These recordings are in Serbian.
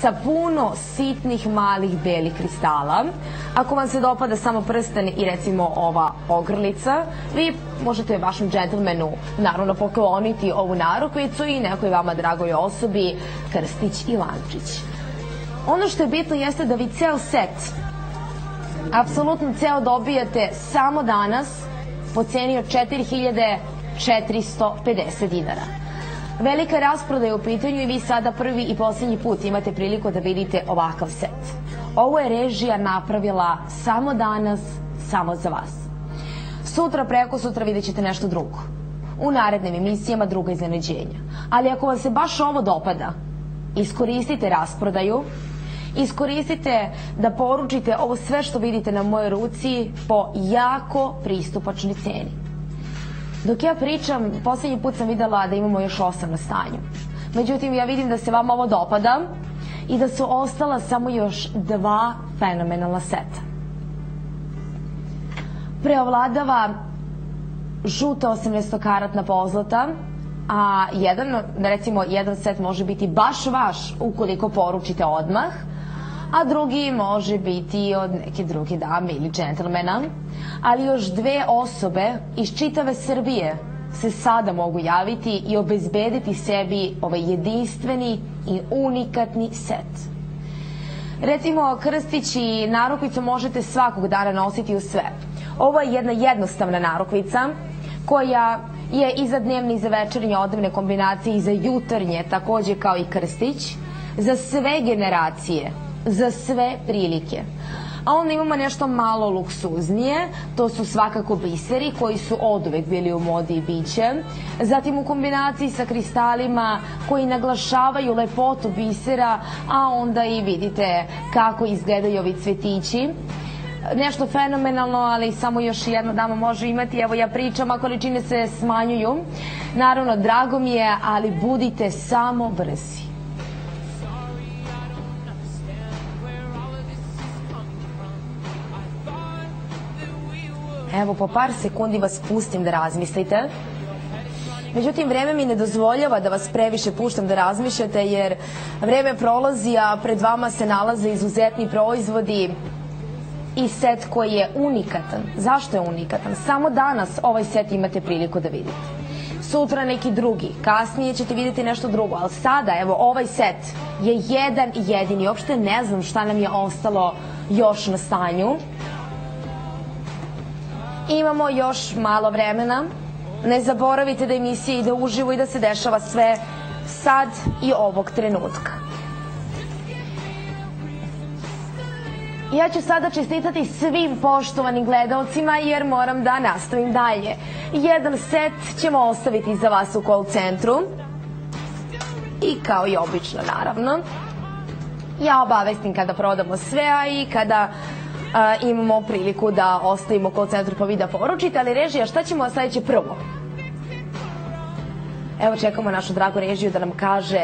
sa puno sitnih malih belih kristala. Ako vam se dopada samo prsten i recimo ova ogrlica, vi možete vašem džentlmenu naravno pokloniti ovu narukvicu i nekoj vama dragoj osobi krstić i lančić. Ono što je bitno jeste da vi ceo set, apsolutno ceo dobijate samo danas po ceni od 4450 dinara. Velika rasproda je u pitanju i vi sada prvi i poslednji put imate priliku da vidite ovakav set. Ovo je režija napravila samo danas, samo za vas. Sutra, preko sutra vidjet ćete nešto drugo. U narednim emisijama druga iznenađenja. Ali ako vam se baš ovo dopada, iskoristite rasprodaju, iskoristite da poručite ovo sve što vidite na mojoj ruci po jako pristupačnoj ceni. Dok ja pričam, poslednji put sam videla da imamo još osam na stanju. Međutim, ja vidim da se vama ovo dopada i da su ostala samo još dva fenomenalna seta. Preovladava žuta 18-karatna pozlata, a jedan, recimo, jedan set može biti baš vaš ukoliko poručite odmah, a drugi može biti od neke druge dame ili džentlmena, ali još dve osobe iz čitave Srbije se sada mogu javiti i obezbediti sebi ovaj jedinstveni i unikatni set. Recimo, krstić i narukvicu možete svakog dana nositi u sve. Ovo je jedna jednostavna narukvica koja je i za dnevne i za večernje odevne kombinacije i za jutarnje, takođe kao i krstić, za sve generacije, za sve prilike. A onda imamo nešto malo luksuznije, to su svakako biseri koji su od uvek bili u modi i biće. Zatim u kombinaciji sa kristalima koji naglašavaju lepotu bisera, a onda i vidite kako izgledaju ovi cvetići nešto fenomenalno, ali samo još jedna dama može imati. Evo ja pričam, a količine se smanjuju. Naravno, drago mi je, ali budite samo brzi. Evo, po par sekundi vas pustim da razmislite. Međutim, vreme mi ne dozvoljava da vas previše puštam da razmišljate, jer vreme prolazi, a pred vama se nalaze izuzetni proizvodi i set koji je unikatan. Zašto je unikatan? Samo danas ovaj set imate priliku da vidite. Sutra neki drugi, kasnije ćete vidjeti nešto drugo, ali sada, evo, ovaj set je jedan jedini. Uopšte ne znam šta nam je ostalo još na stanju. Imamo još malo vremena. Ne zaboravite da emisija ide uživo i da se dešava sve sad i ovog trenutka. Ja ću sada čestitati svim poštovanim gledalcima jer moram da nastavim dalje. Jedan set ćemo ostaviti za vas u call centru. I kao i obično, naravno. Ja obavestim kada prodamo sve, a i kada imamo priliku da ostavimo call centru pa vi da poručite, ali režija, šta ćemo sledeće prvo? Evo čekamo našu dragu režiju da nam kaže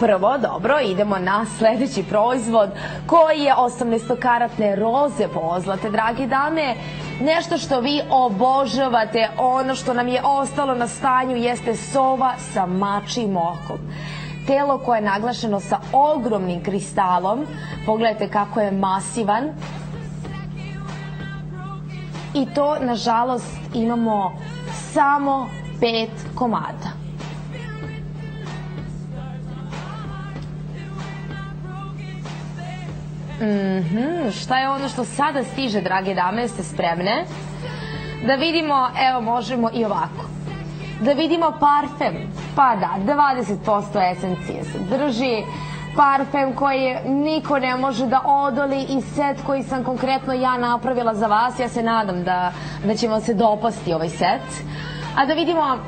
Prvo, dobro, idemo na sledeći proizvod koji je 18-karatne roze pozlate, dragi dame. Nešto što vi obožavate, ono što nam je ostalo na stanju jeste sova sa mačim okom telo koje je naglašeno sa ogromnim kristalom. Pogledajte kako je masivan. I to, nažalost, imamo samo pet komada. Mhm, šta je ono što sada stiže, drage dame, ste spremne? Da vidimo, evo možemo i ovako. Da vidimo parfem, pa da, 20% esencije se drži, parfem koji niko ne može da odoli i set koji sam konkretno ja napravila za vas. Ja se nadam da, da će vam se dopasti ovaj set. A da vidimo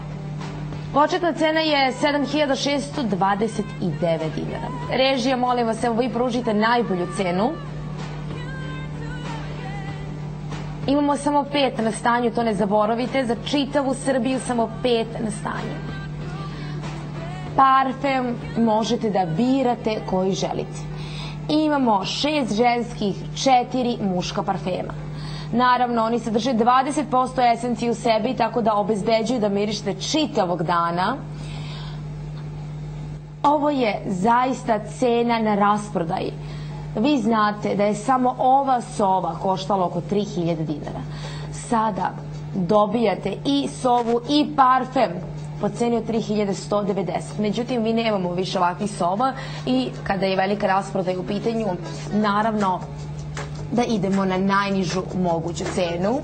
Početna cena je 7629 dinara. Režija, molim vas, evo vi pružite najbolju cenu. Imamo samo pet na stanju, to ne zaboravite. Za čitavu Srbiju samo pet na stanju. Parfem možete da birate koji želite. Imamo šest ženskih, četiri muška parfema. Naravno, oni sadrže 20% esencije u sebi, tako da obezbeđuju da mirišete čitavog dana. Ovo je zaista cena na rasprodaji. Vi znate da je samo ova sova koštala oko 3000 dinara. Sada dobijate i sovu i parfem po ceni od 3190. Međutim, mi nemamo više ovakvih sova i kada je velika rasprodaja u pitanju, naravno da idemo na najnižu moguću cenu.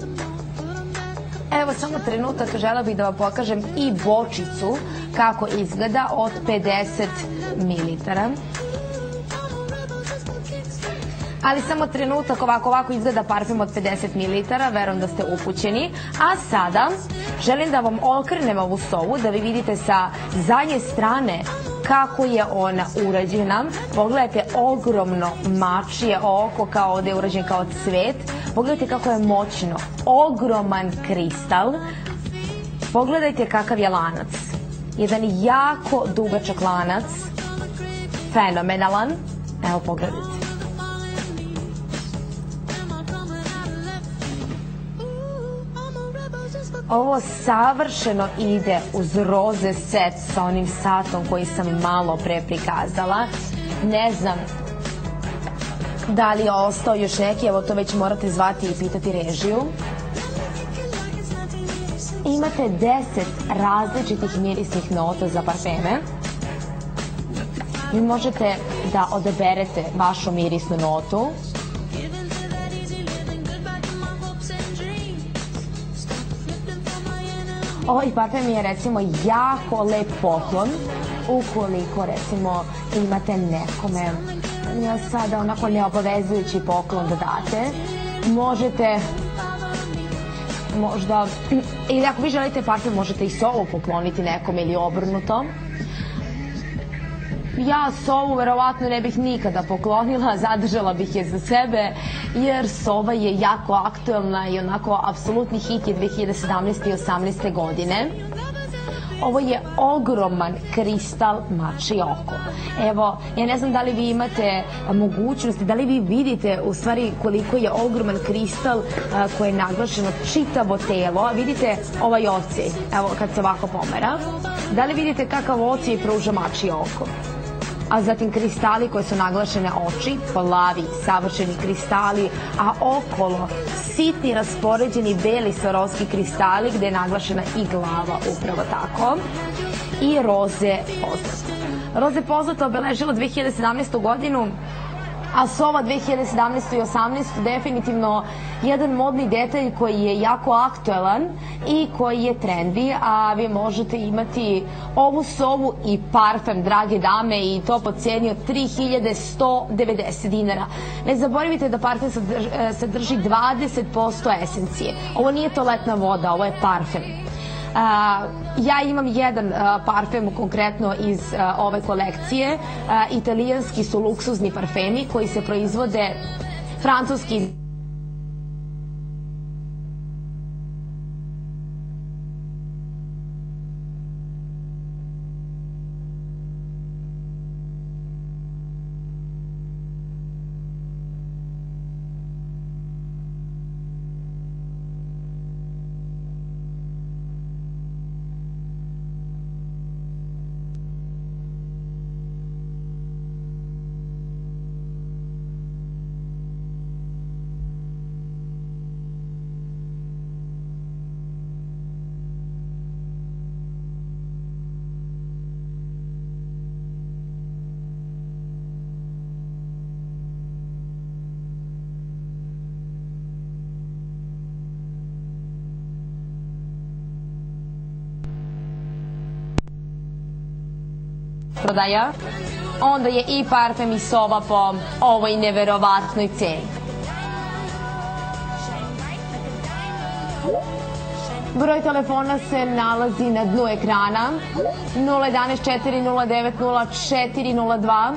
Evo samo trenutak, žela bih da vam pokažem i bočicu kako izgleda od 50 ml. Ali samo trenutak, ovako, ovako izgleda parfum od 50 ml, verujem da ste upućeni. A sada želim da vam okrenem ovu sovu, da vi vidite sa zadnje strane kako je ona urađena. Pogledajte ogromno mačije oko kao da je urađen kao cvet. Pogledajte kako je moćno. Ogroman kristal. Pogledajte kakav je lanac. Jedan jako dugačak lanac. Fenomenalan. Evo pogledajte. Ovo savršeno ide uz roze set sa onim satom koji sam malo pre prikazala. Ne znam da li je ostao još neki, evo to već morate zvati i pitati režiju. Imate 10 različitih mirisnih nota za parfeme. Vi možete da odaberete vašu mirisnu notu Ovaj parfem je recimo jako lep poklon ukoliko recimo imate nekome ja sada onako neobavezujući poklon da date. Možete možda ili ako vi želite parfem možete i sovu pokloniti nekom ili obrnuto. Ja sovu verovatno ne bih nikada poklonila, zadržala bih je za sebe, jer sova je jako aktuelna i onako apsolutni hit je 2017. i 18. godine. Ovo je ogroman kristal mači oko. Evo, ja ne znam da li vi imate mogućnost, da li vi vidite u stvari koliko je ogroman kristal koji je naglašeno čitavo telo. Vidite ovaj ocej, evo kad se ovako pomera. Da li vidite kakav ocej pruža mači oko? A zatim kristali koje su naglašene oči, plavi, savršeni kristali, a okolo sitni raspoređeni beli svarovski kristali gde je naglašena i glava upravo tako i roze pozlato. Roze pozlato obeležilo 2017. godinu a Sova 2017. i 18. definitivno jedan modni detalj koji je jako aktuelan i koji je trendi, a vi možete imati ovu Sovu i parfem, drage dame, i to po cijeni od 3190 dinara. Ne zaboravite da parfem sadrži 20% esencije. Ovo nije toaletna voda, ovo je parfem. Ja imam jedan parfem konkretno iz ove kolekcije. Italijanski su luksuzni parfemi koji se proizvode francuski prodaja, onda je i parfem i sova po ovoj neverovatnoj ceni. Broj telefona se nalazi na dnu ekrana 011 409 0402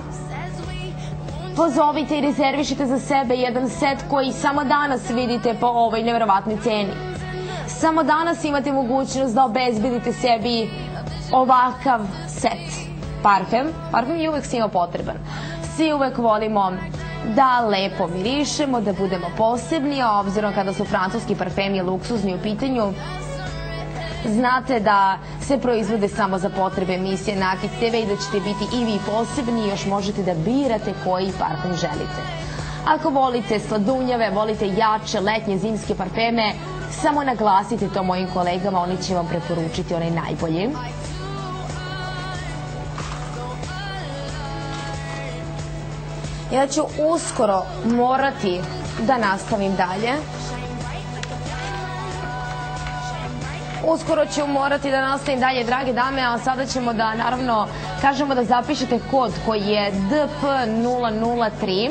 Pozovite i rezervišite za sebe jedan set koji samo danas vidite po ovoj neverovatnoj ceni. Samo danas imate mogućnost da obezbedite sebi ovakav set parfem. Parfem je uvek svima potreban. Svi uvek volimo da lepo mirišemo, da budemo posebni, a obzirom kada su francuski parfemi luksuzni u pitanju, Znate da se proizvode samo za potrebe emisije Nakit TV i da ćete biti i vi posebni i još možete da birate koji parfum želite. Ako volite sladunjave, volite jače letnje zimske parfeme, samo naglasite to mojim kolegama, oni će vam preporučiti onaj najbolji. Ja ću uskoro morati da nastavim dalje. Uskoro ću morati da nastavim dalje, drage dame, a sada ćemo da, naravno, kažemo da zapišete kod koji je DP003.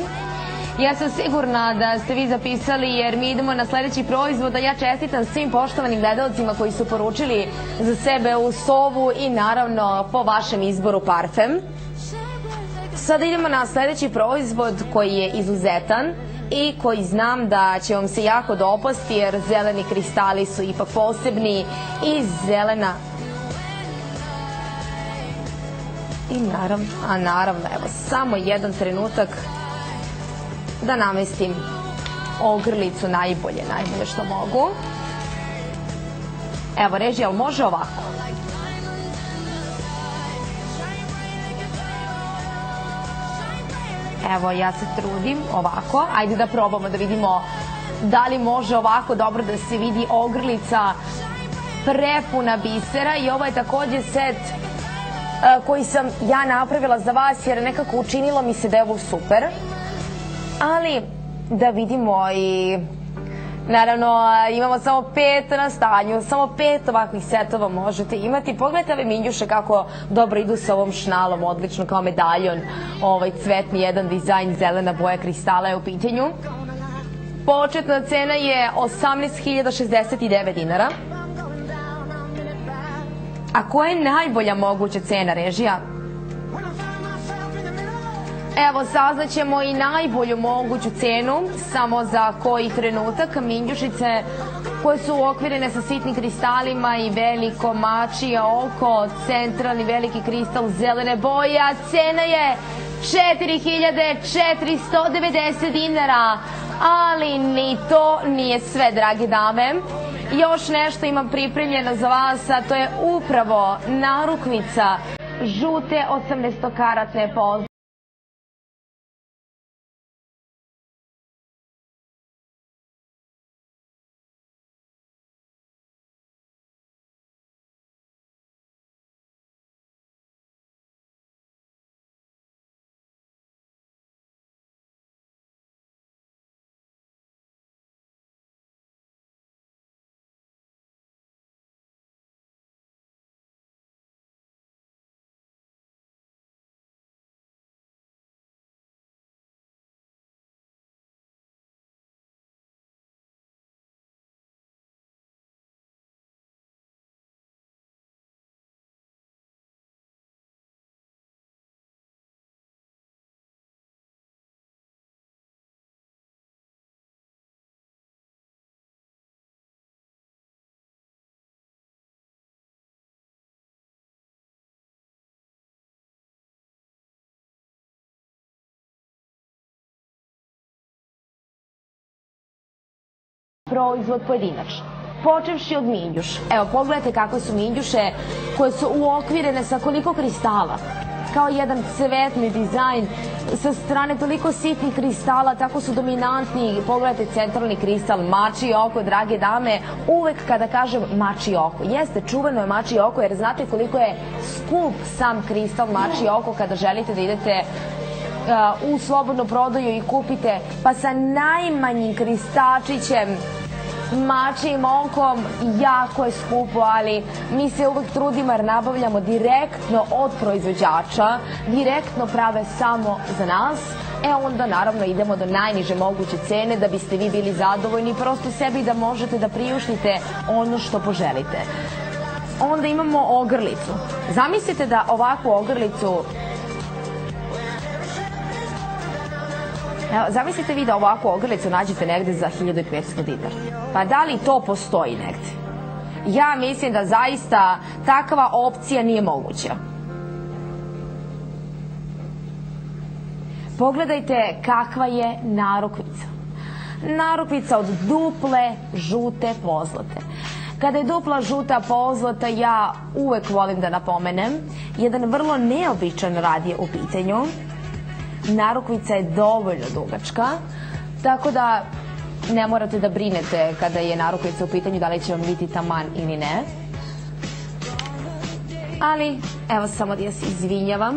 Ja sam sigurna da ste vi zapisali jer mi idemo na sledeći proizvod, a ja čestitam svim poštovanim gledalcima koji su poručili za sebe u sovu i naravno po vašem izboru parfem. Sada idemo na sledeći proizvod koji je izuzetan i koji znam da će vam se jako dopasti jer zeleni kristali su ipak posebni i zelena i naravno, a naravno, evo, samo jedan trenutak da namestim ogrlicu najbolje, najbolje što mogu. Evo, reži, ali može ovako? Evo, ja se trudim ovako. Ajde da probamo da vidimo da li može ovako dobro da se vidi ogrlica prepuna bisera i ovo je takođe set e, koji sam ja napravila za vas jer nekako učinilo mi se da je ovo super. Ali da vidimo i Naravno, imamo samo pet na stanju, samo pet ovakvih setova možete imati. Pogledajte ove minjuše kako dobro idu sa ovom šnalom, odlično kao medaljon, ovaj cvetni jedan dizajn, zelena boja kristala je u pitanju. Početna cena je 18.069 dinara. A koja je najbolja moguća cena režija? Evo, saznaćemo i najbolju moguću cenu, samo za koji trenutak, minjušice koje su uokvirene sa sitnim kristalima i veliko mačije oko, centralni veliki kristal zelene boje, a cena je 4490 dinara. Ali ni to nije sve, drage dame. Još nešto imam pripremljeno za vas, a to je upravo narukvica žute 18-karatne pozdrave. Proizvod pojedinačno. Počevši od minjuša. Evo, pogledajte kakve su minjuše koje su uokvirene sa koliko kristala kao jedan cvetni dizajn sa strane toliko sitnih kristala, tako su dominantni. Pogledajte centralni kristal, mači oko, drage dame. Uvek kada kažem mači oko, jeste, čuveno je mači oko, jer znate koliko je skup sam kristal mači oko kada želite da idete u slobodnu prodaju i kupite, pa sa najmanjim kristačićem mačim okom jako je skupo, ali mi se uvek trudimo jer nabavljamo direktno od proizvođača, direktno prave samo za nas, e onda naravno idemo do najniže moguće cene da biste vi bili zadovoljni prosto sebi da možete da priuštite ono što poželite. Onda imamo ogrlicu. Zamislite da ovakvu ogrlicu Evo, zamislite vi da ovakvu ogrlicu nađete negde za 1500 dinara. Pa da li to postoji negde? Ja mislim da zaista takva opcija nije moguća. Pogledajte kakva je narukvica. Narukvica od duple žute pozlate. Kada je dupla žuta pozlata, ja uvek volim da napomenem, jedan vrlo neobičan rad je u pitanju. Narukvica je dovoljno dugačka, tako da ne morate da brinete kada je narukvica u pitanju da li će vam biti taman ili ne. Ali, evo samo da ja se izvinjavam.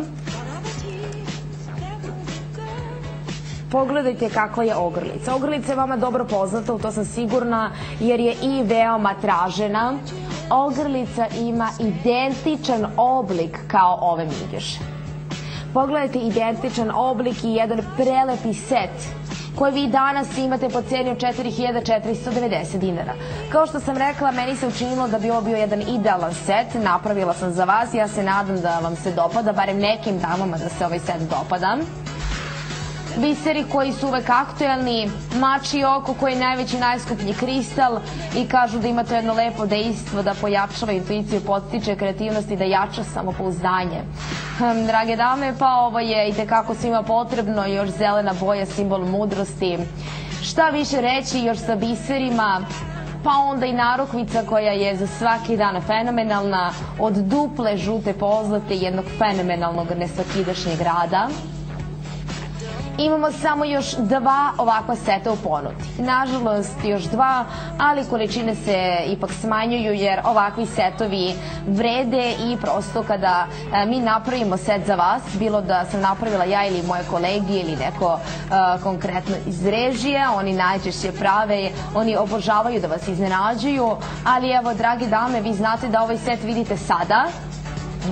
Pogledajte kakva je ogrlica. Ogrlica je vama dobro poznata, u to sam sigurna, jer je i veoma tražena. Ogrlica ima identičan oblik kao ove migjuše. Pogledajte identičan oblik i jedan prelepi set koje vi danas imate po ceni od 4490 dinara. Kao što sam rekla, meni se učinilo da bi ovo bio jedan idealan set, napravila sam za vas, ja se nadam da vam se dopada, barem nekim damama da se ovaj set dopada biseri koji su uvek aktuelni, mači oko koji je najveći najskuplji kristal i kažu da ima to jedno lepo dejstvo da pojačava intuiciju, podstiče kreativnost i da jača samopouzdanje. Hm, drage dame, pa ovo je i tekako svima potrebno, još zelena boja, simbol mudrosti. Šta više reći još sa biserima, pa onda i narukvica koja je za svaki dan fenomenalna, od duple žute pozlate jednog fenomenalnog nesvakidašnjeg rada imamo samo još dva ovakva seta u ponudi. Nažalost, još dva, ali količine se ipak smanjuju jer ovakvi setovi vrede i prosto kada e, mi napravimo set za vas, bilo da sam napravila ja ili moje kolegi ili neko e, konkretno iz režije, oni najčešće prave, oni obožavaju da vas iznenađuju, ali evo, drage dame, vi znate da ovaj set vidite sada,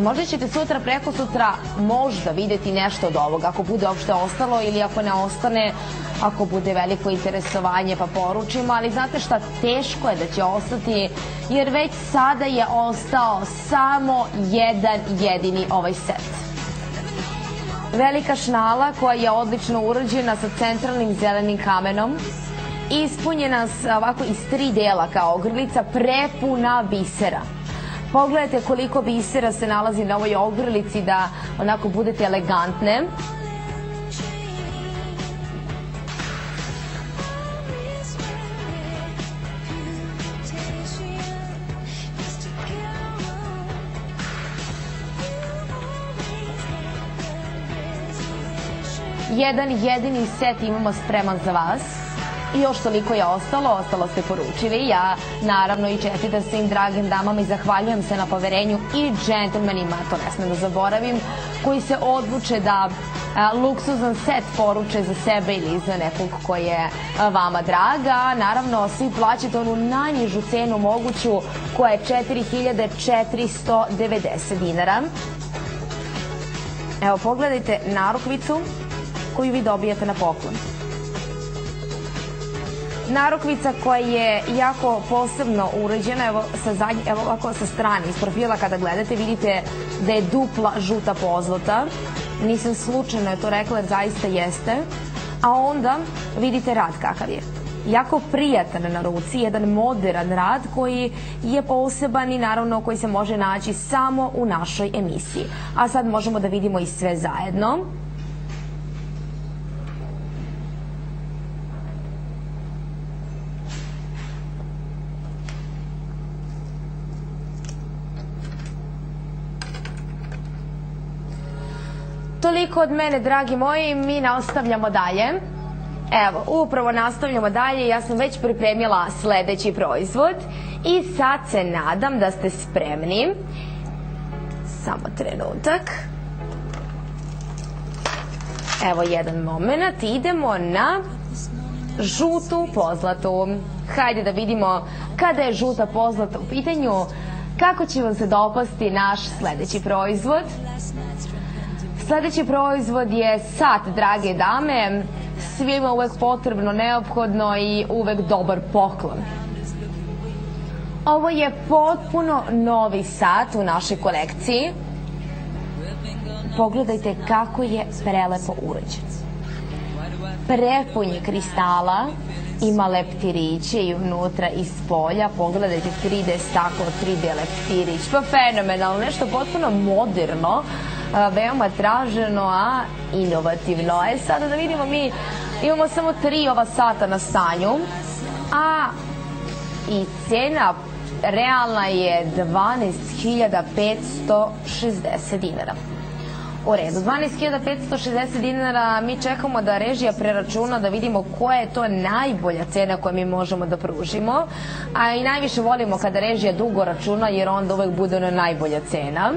Možda ćete sutra, preko sutra možda videti nešto od ovoga, ako bude uopšte ostalo ili ako ne ostane, ako bude veliko interesovanje pa poručimo, ali znate šta, teško je da će ostati, jer već sada je ostao samo jedan jedini ovaj set. Velika šnala koja je odlično urađena sa centralnim zelenim kamenom, ispunjena ovako iz tri dela kao ogrlica, prepuna bisera. Pogledajte koliko bisera se nalazi na ovoj ogrlici da onako budete elegantne. Jedan jedini set imamo spreman za vas. I još toliko je ostalo, ostalo ste poručili. Ja naravno i čestitam svim dragim damama i zahvaljujem se na poverenju i džentlmenima, to ne smem da zaboravim, koji se odluče da a, luksuzan set poruče za sebe ili za nekog ko je a, vama draga. Naravno, svi plaćate onu najnižu cenu moguću koja je 4490 dinara. Evo, pogledajte narukvicu koju vi dobijate na poklon narukvica koja je jako posebno uređena, evo, sa zadnje, evo ovako sa strane, iz profila kada gledate vidite da je dupla žuta pozlata. Nisam slučajno je to rekla jer zaista jeste. A onda vidite rad kakav je jako prijatan na ruci, jedan modern rad koji je poseban i naravno koji se može naći samo u našoj emisiji. A sad možemo da vidimo i sve zajedno. Toliko od mene, dragi moji, mi nastavljamo dalje. Evo, upravo nastavljamo dalje, ja sam već pripremila sledeći proizvod i sad se nadam da ste spremni. Samo trenutak. Evo jedan moment, idemo na žutu pozlatu. Hajde da vidimo kada je žuta pozlata u pitanju, kako će vam se dopasti naš sledeći proizvod. Sledeći proizvod je sat, drage dame. Svima uvek potrebno, neophodno i uvek dobar poklon. Ovo je potpuno novi sat u našoj kolekciji. Pogledajte kako je prelepo urađen. Prepun je kristala, ima leptiriće i unutra iz polja. Pogledajte 3D staklo, 3D leptirić. Pa fenomenalno, nešto potpuno moderno veoma traženo, a inovativno. E sada da vidimo mi, imamo samo tri ova sata na stanju, a i cena realna je 12.560 dinara. U redu, 12.560 dinara mi čekamo da režija preračuna da vidimo koja je to najbolja cena koju mi možemo da pružimo, a i najviše volimo kada režija dugo računa jer onda uvek bude ona najbolja cena.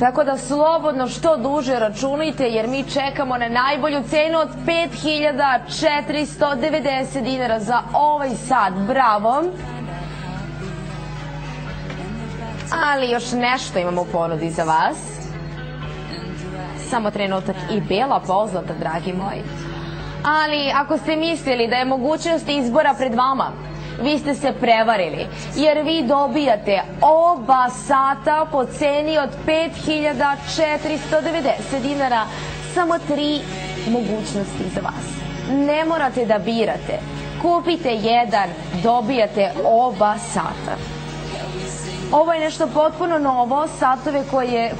Tako da slobodno što duže računajte jer mi čekamo na najbolju cenu od 5490 dinara za ovaj sat. Bravo! Ali još nešto imamo u ponudi za vas. Samo trenutak i bela pozlata, dragi moji. Ali ako ste mislili da je mogućnost izbora pred vama, vi ste se prevarili, jer vi dobijate oba sata po ceni od 5490 dinara, samo tri mogućnosti za vas. Ne morate da birate. Kupite jedan, dobijate oba sata. Ovo je nešto potpuno novo, satove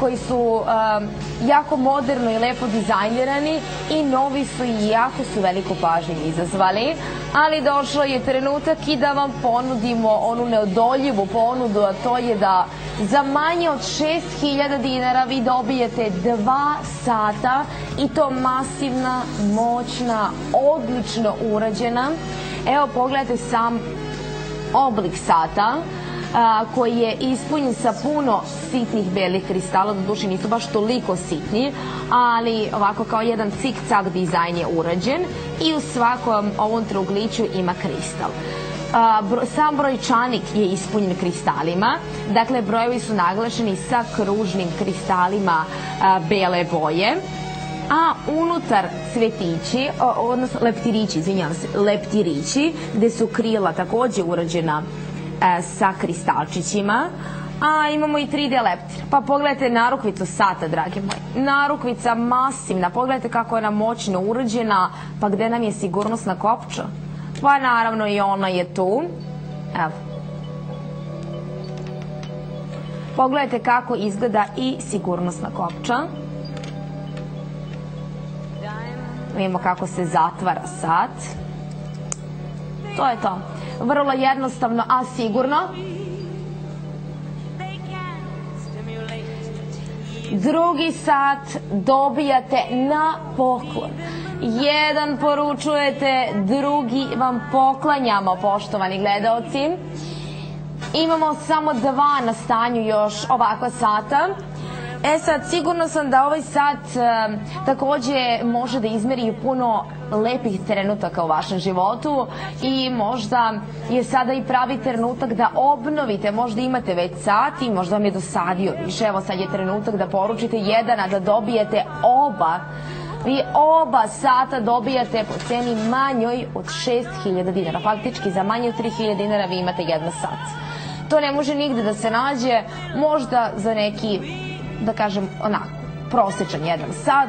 koji su um, jako moderno i lepo dizajnirani i novi su i jako su veliku pažnju izazvali, ali došlo je trenutak i da vam ponudimo onu neodoljivu ponudu, a to je da za manje od 6000 dinara vi dobijete dva sata i to masivna, moćna, odlično urađena. Evo pogledajte sam oblik sata koji je ispunjen sa puno sitnih belih kristala, do duši nisu baš toliko sitni, ali ovako kao jedan cik-cak dizajn je urađen i u svakom ovom trugliću ima kristal. Sam brojčanik je ispunjen kristalima, dakle brojevi su naglašeni sa kružnim kristalima bele boje a unutar cvetići, odnosno leptirići, izvinjavam se, leptirići, gde su krila takođe urađena sa kristalčićima, a imamo i 3D leptir. Pa pogledajte narukvicu sata, dragi moji. Narukvica masivna, pogledajte kako je ona moćno urađena, pa gde nam je sigurnosna kopča? Pa naravno i ona je tu. Evo. Pogledajte kako izgleda i sigurnosna kopča. Vidimo kako se zatvara sat. To je to. Vrlo jednostavno, a sigurno. Drugi sat dobijate na poklon. Jedan poručujete, drugi vam poklanjamo, poštovani gledaoci. Imamo samo dva na stanju još ovakva sata. E sad, sigurno sam da ovaj sat e, takođe može da izmeri puno lepih trenutaka u vašem životu i možda je sada i pravi trenutak da obnovite, možda imate već sat i možda vam je dosadio više, evo sad je trenutak da poručite jedan, a da dobijete oba vi oba sata dobijate po ceni manjoj od 6000 dinara. Faktički za manje od 3000 dinara vi imate jedan sat. To ne može nigde da se nađe, možda za neki da kažem, onako, prosečan jedan sat,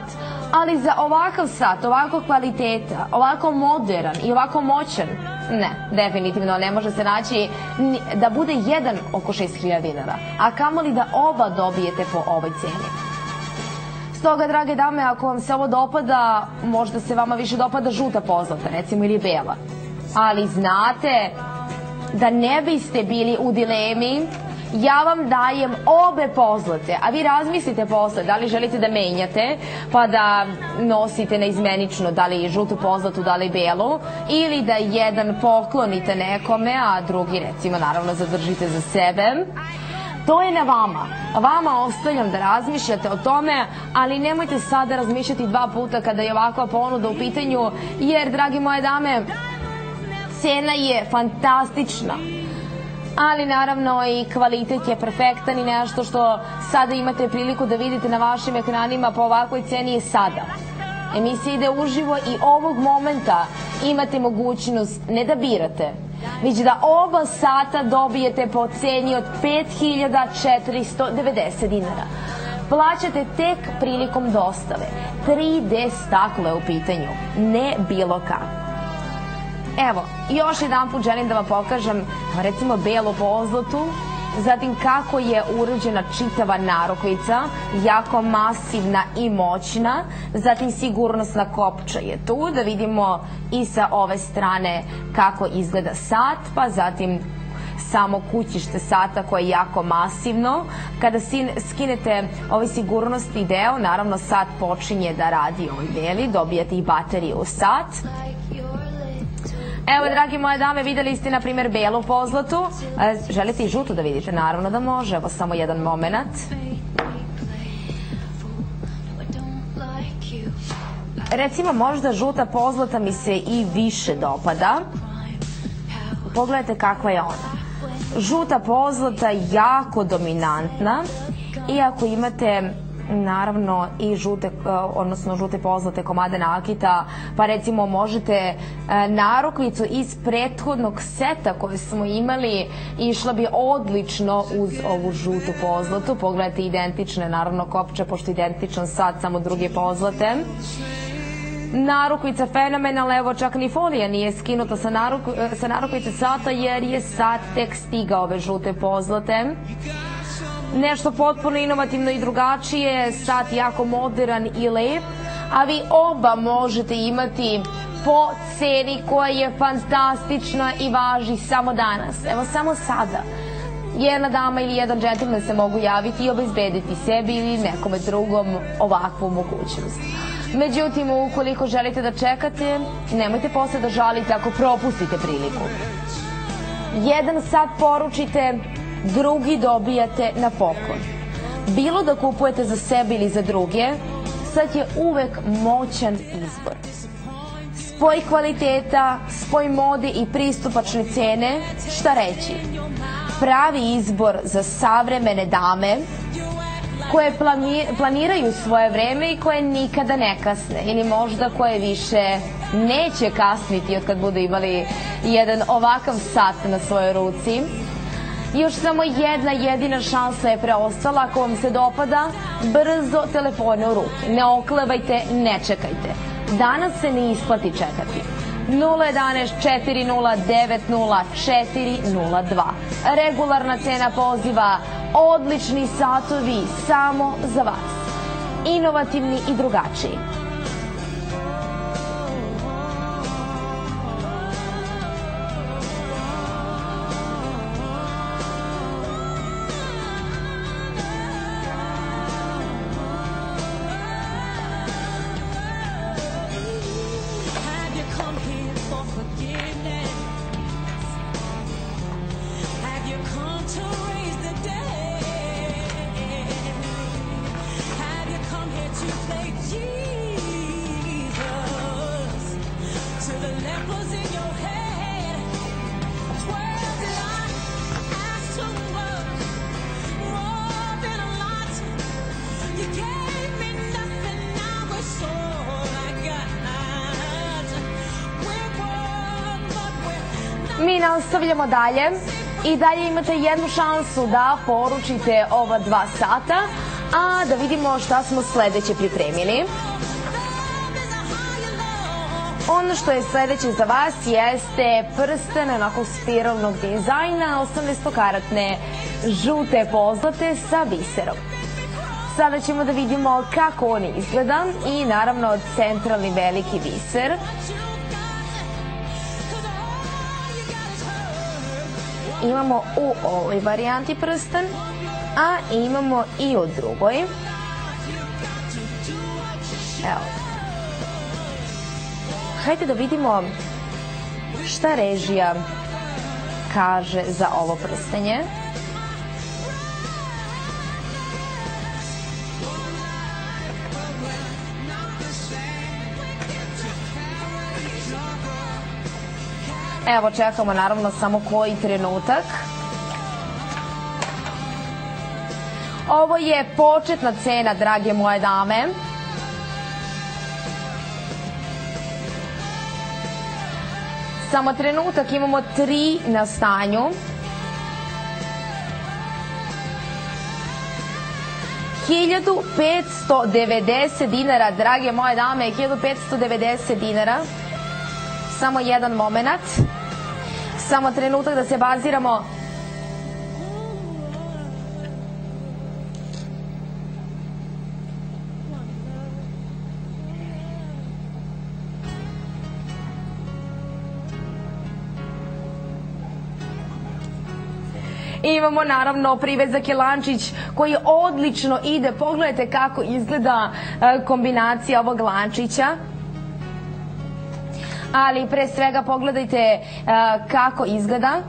ali za ovakav sat, ovako kvaliteta, ovako modern i ovako moćan, ne, definitivno ne može se naći da bude jedan oko 6000 dinara, a kamoli da oba dobijete po ovoj ceni. Stoga, drage dame, ako vam se ovo dopada, možda se vama više dopada žuta pozlata, recimo, ili bela. Ali znate da ne biste bili u dilemi ja vam dajem obe pozlate, a vi razmislite posle da li želite da menjate, pa da nosite neizmenično da li žutu pozlatu, da li belu, ili da jedan poklonite nekome, a drugi recimo naravno zadržite za sebe. To je na vama. Vama ostavljam da razmišljate o tome, ali nemojte sada razmišljati dva puta kada je ovakva ponuda u pitanju, jer, dragi moje dame, cena je fantastična ali naravno i kvalitet je perfektan i nešto što sada imate priliku da vidite na vašim ekranima po ovakvoj ceni je sada. Emisija ide uživo i ovog momenta imate mogućnost ne da birate, već da oba sata dobijete po ceni od 5490 dinara. Plaćate tek prilikom dostave. 3D staklo je u pitanju, ne bilo kako. Evo, još jedan put želim da vam pokažem recimo belo pozlotu, zatim kako je urađena čitava narokvica, jako masivna i moćna, zatim sigurnosna kopča je tu, da vidimo i sa ove strane kako izgleda sat, pa zatim samo kućište sata koje je jako masivno. Kada skinete ovaj sigurnosni deo, naravno sat počinje da radi ovaj beli, dobijate i bateriju u sat. Evo, dragi moje dame, videli ste, na primjer, belu pozlatu. E, želite i žutu da vidite? Naravno da može. Evo, samo jedan moment. Recimo, možda žuta pozlata mi se i više dopada. Pogledajte kakva je ona. Žuta pozlata jako dominantna. Iako imate naravno i žute, odnosno žute pozlate komade nakita, pa recimo možete e, narukvicu iz prethodnog seta koje smo imali išla bi odlično uz ovu žutu pozlatu. Pogledajte identične, naravno kopče, pošto identičan sat, samo druge pozlate. Narukvica fenomenalna, evo čak ni folija nije skinuta sa, naruk, sa narukvice sata jer je sat tek stigao ove žute pozlate nešto potpuno inovativno i drugačije, sat jako modern i lep, a vi oba možete imati po ceni koja je fantastična i važi samo danas. Evo, samo sada. Jedna dama ili jedan džentlmen se mogu javiti i obezbediti sebi ili nekome drugom ovakvu mogućnost. Međutim, ukoliko želite da čekate, nemojte posle da žalite ako propustite priliku. Jedan sat poručite, drugi dobijate na poklon. Bilo da kupujete za sebe ili za druge, sad je uvek moćan izbor. Spoj kvaliteta, spoj mode i pristupačne cene, šta reći? Pravi izbor za savremene dame koje planiraju svoje vreme i koje nikada ne kasne ili možda koje više neće kasniti od kad budu imali jedan ovakav sat na svojoj ruci Još samo jedna jedina šansa je preostala. Ako vam se dopada, brzo telefone u ruke. Ne oklevajte, ne čekajte. Danas se ne isplati čekati. 011 40 90 402. Regularna cena poziva, odlični satovi samo za vas. Inovativni i drugačiji. Dalje i dalje imate jednu šansu da poručite ova dva sata, a da vidimo šta smo sledeće pripremili. Ono što je sledeće za vas jeste prsten onako spiralnog dizajna, 18-karatne žute pozlate sa biserom. Sada ćemo da vidimo kako on izgleda i naravno centralni veliki biser. Imamo u ovoj varijanti prsten, a imamo i u drugoj. Evo. Hajde da vidimo šta režija kaže za ovo prstenje. Evo čekamo naravno samo koji trenutak. Ovo je početna cena, drage moje dame. Samo trenutak, imamo tri na stanju. Hiljadu 590 dinara, drage moje dame, 1590 dinara. Samo jedan moment. Samo trenutak da se baziramo Imamo naravno privezak lančić koji odlično ide. Pogledajte kako izgleda e, kombinacija ovog lančića ali pre svega pogledajte e, kako izgleda.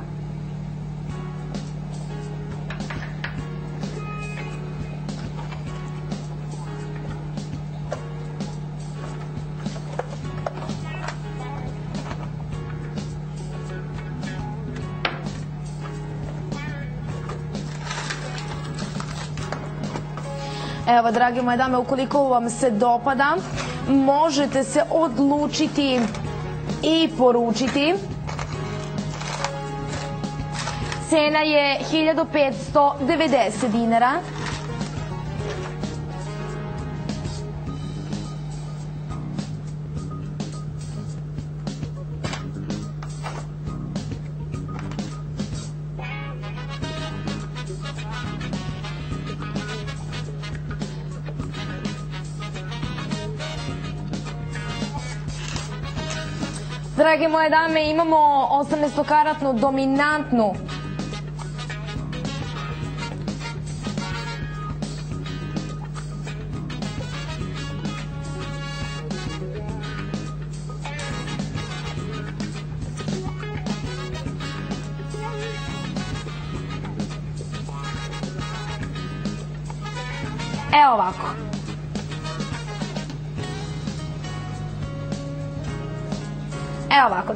Evo, drage moje dame, ukoliko vam se dopada, možete se odlučiti i poručiti. Cena je 1590 dinara. Drage moje dame, imamo 18-karatnu dominantnu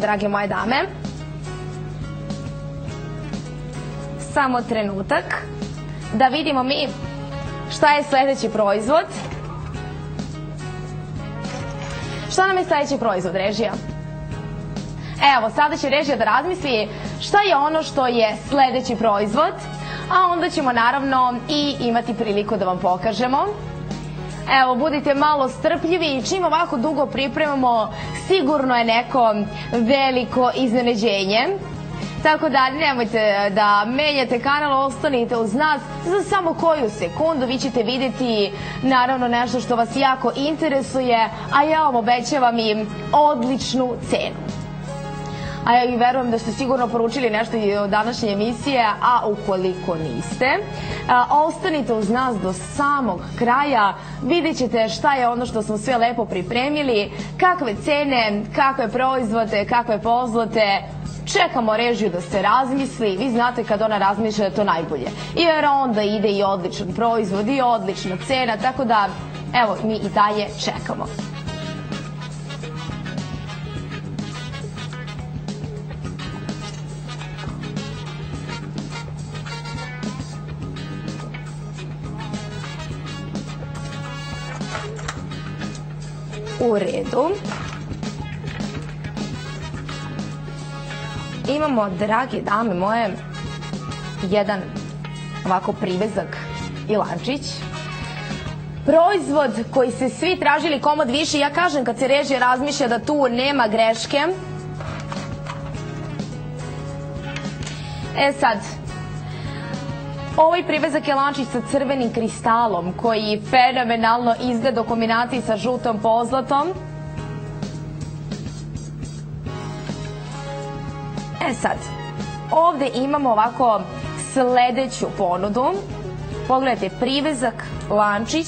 Drage moje dame. Samo trenutak. Da vidimo mi šta je sledeći proizvod. Šta nam je sledeći proizvod, režija? Evo, sada će režija da razmisli šta je ono što je sledeći proizvod, a onda ćemo naravno i imati priliku da vam pokažemo. Evo, budite malo strpljivi i čim ovako dugo pripremamo, sigurno je neko veliko iznenađenje. Tako da nemojte da menjate kanal, ostanite uz nas za samo koju sekundu. Vi ćete videti naravno nešto što vas jako interesuje, a ja vam obećavam im odličnu cenu a i verujem da ste sigurno poručili nešto i od današnje emisije, a ukoliko niste, ostanite uz nas do samog kraja, vidjet ćete šta je ono što smo sve lepo pripremili, kakve cene, kakve proizvode, kakve pozlote, čekamo režiju da se razmisli, vi znate kad ona razmišlja da je to najbolje. Jer onda ide i odličan proizvod i odlična cena, tako da evo mi i dalje čekamo. U redu. Imamo, drage dame moje, jedan ovako privezak i lančić. Proizvod koji se svi tražili komod više, ja kažem kad se režija razmišlja da tu nema greške. E sad, Ovaj privezak je lančić sa crvenim kristalom koji fenomenalno izgleda u kombinaciji sa žutom pozlatom. E sad, ovde imamo ovako sledeću ponudu. Pogledajte, privezak, lančić,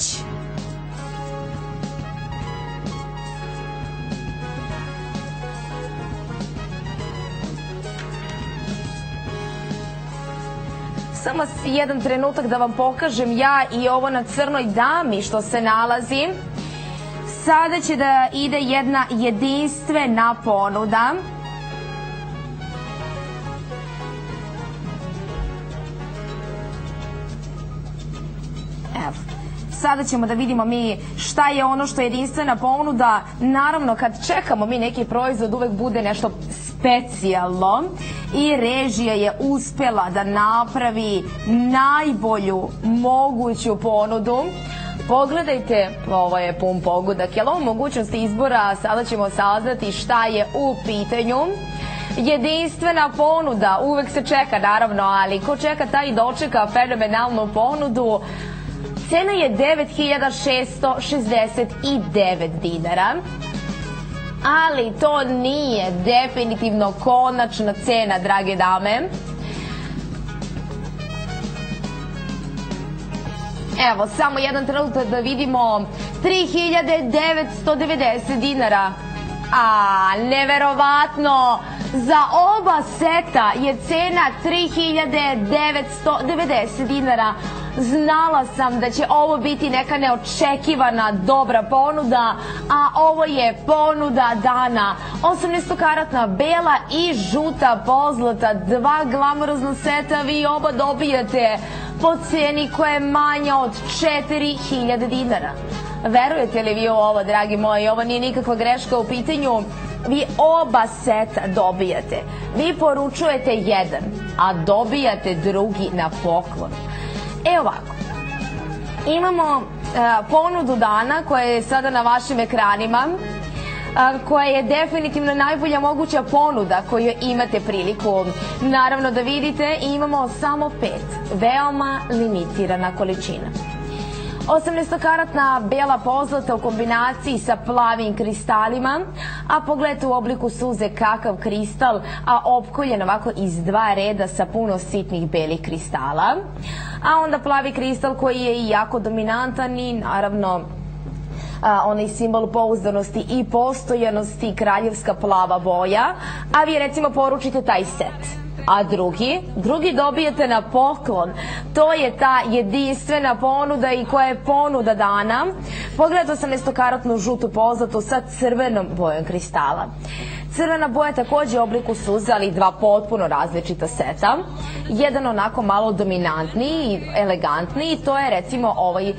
Samo jedan trenutak da vam pokažem ja i ovo na crnoj dami što se nalazi. Sada će da ide jedna jedinstvena ponuda. Evo. Sada ćemo da vidimo mi šta je ono što je jedinstvena ponuda. Naravno, kad čekamo mi neki proizvod, uvek bude nešto specijalno i režija je uspela da napravi najbolju moguću ponudu. Pogledajte, ovo je pun pogodak, je li ovo mogućnost izbora? Sada ćemo saznati šta je u pitanju. Jedinstvena ponuda, uvek se čeka naravno, ali ko čeka taj dočeka fenomenalnu ponudu. Cena je 9669 dinara ali to nije definitivno konačna cena, drage dame. Evo, samo jedan trenutak da vidimo 3990 dinara. A, neverovatno! Za oba seta je cena 3990 dinara. Znala sam da će ovo biti neka neočekivana dobra ponuda, a ovo je ponuda dana. 18-karatna bela i žuta pozlata, dva glamurozna seta, vi oba dobijate po ceni koja je manja od 4000 dinara. Verujete li vi u ovo, dragi moji? Ovo nije nikakva greška u pitanju. Vi oba seta dobijate. Vi poručujete jedan, a dobijate drugi na poklon. E ovako, imamo e, ponudu dana koja je sada na vašim ekranima koja je definitivno najbolja moguća ponuda koju imate priliku. Naravno da vidite imamo samo pet. Veoma limitirana količina 18-karatna bela pozlata u kombinaciji sa plavim kristalima, a pogledajte u obliku suze kakav kristal, a opkoljen ovako iz dva reda sa puno sitnih belih kristala. A onda plavi kristal koji je i jako dominantan i naravno onaj simbol pouzdanosti i postojanosti kraljevska plava boja, a vi recimo poručite taj set a drugi, drugi dobijete na poklon. To je ta jedinstvena ponuda i koja je ponuda dana. Pogledajte 18-karatnu žutu pozlatu sa crvenom bojom kristala. Crvena boja takođe u obliku suza, ali dva potpuno različita seta. Jedan onako malo dominantniji i elegantniji, to je recimo ovaj e,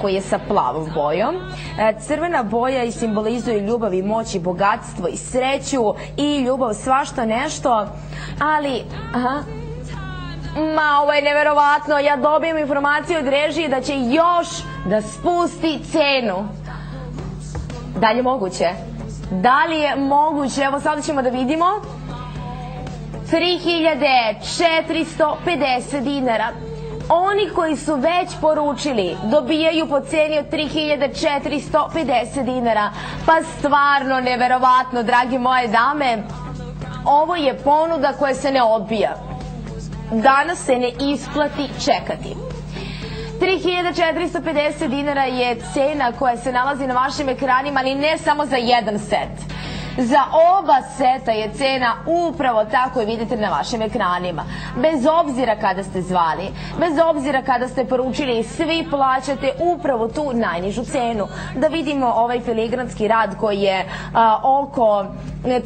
koji je sa plavom bojom. E, crvena boja i simbolizuje ljubav i moć i bogatstvo i sreću i ljubav svašta nešto, ali Ma, ovo je neverovatno. Ja dobijem informaciju od režije da će još da spusti cenu. Dalje moguće? Da li je moguće? Evo sada ćemo da vidimo. 3450 dinara. Oni koji su već poručili dobijaju po ceni od 3450 dinara. Pa stvarno neverovatno, dragi moje dame. Ovo je ponuda koja se ne odbija. Danas se ne isplati čekati. 3450 dinara je cena koja se nalazi na vašim ekranima, ali ne samo za jedan set. Za oba seta je cena upravo tako je vidite na vašim ekranima. Bez obzira kada ste zvali, bez obzira kada ste poručili, svi plaćate upravo tu najnižu cenu. Da vidimo ovaj filigranski rad koji je oko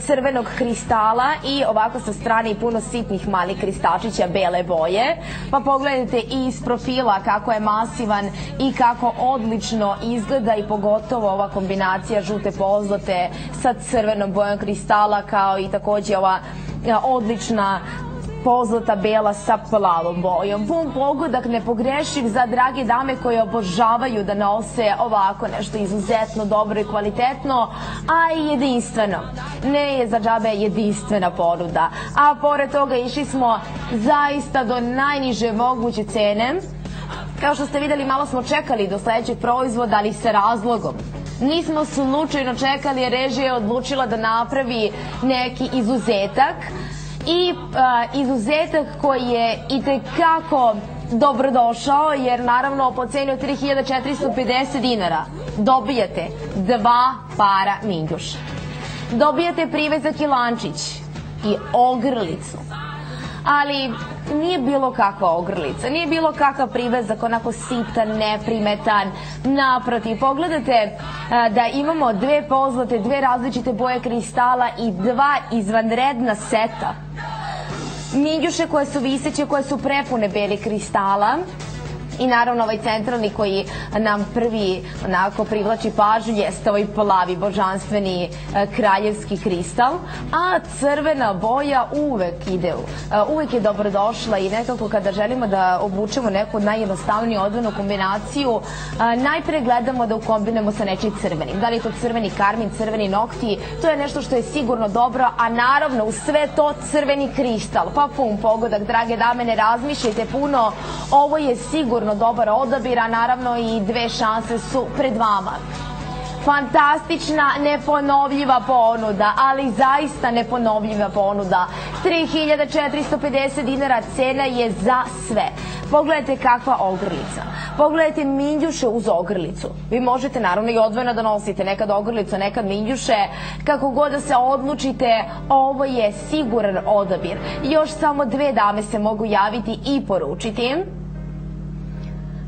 crvenog kristala i ovako sa strane i puno sitnih malih kristačića bele boje. Pa pogledajte i iz profila kako je masivan i kako odlično izgleda i pogotovo ova kombinacija žute pozlate sa crvenom bojom kristala kao i takođe ova odlična pozlata bela sa plavom bojom. Pun pogodak nepogrešiv za drage dame koje obožavaju da nose ovako nešto izuzetno dobro i kvalitetno, a i jedinstveno. Ne je za džabe jedinstvena ponuda. A pored toga išli smo zaista do najniže moguće cene. Kao što ste videli, malo smo čekali do sledećeg proizvoda, ali sa razlogom. Nismo slučajno čekali jer režija je odlučila da napravi neki izuzetak i izuzetak koji je i tekako dobrodošao jer naravno po ceni od 3450 dinara dobijate dva para minjuša. Dobijate privezak i lančić i ogrlicu ali nije bilo kakva ogrlica, nije bilo kakav privezak, onako sitan, neprimetan, naprotiv. Pogledajte da imamo dve pozlate, dve različite boje kristala i dva izvanredna seta. Minjuše koje su viseće, koje su prepune beli kristala i naravno ovaj centralni koji nam prvi onako privlači pažnju jeste ovaj plavi božanstveni e, kraljevski kristal, a crvena boja uvek ide, e, uvek je dobrodošla i nekako kada želimo da obučemo neku najjednostavniju odvenu kombinaciju, e, najpre gledamo da ukombinujemo sa nečim crvenim. Da li je to crveni karmin, crveni nokti, to je nešto što je sigurno dobro, a naravno u sve to crveni kristal. Pa pum pogodak, drage dame, ne razmišljajte puno, ovo je sigurno sigurno dobar odabir, a naravno i dve šanse su pred vama. Fantastična, neponovljiva ponuda, ali zaista neponovljiva ponuda. 3450 dinara cena je za sve. Pogledajte kakva ogrlica. Pogledajte minđuše uz ogrlicu. Vi možete naravno i odvojeno da nosite nekad ogrlicu, nekad minđuše. Kako god da se odlučite, ovo je siguran odabir. Još samo dve dame se mogu javiti i poručiti.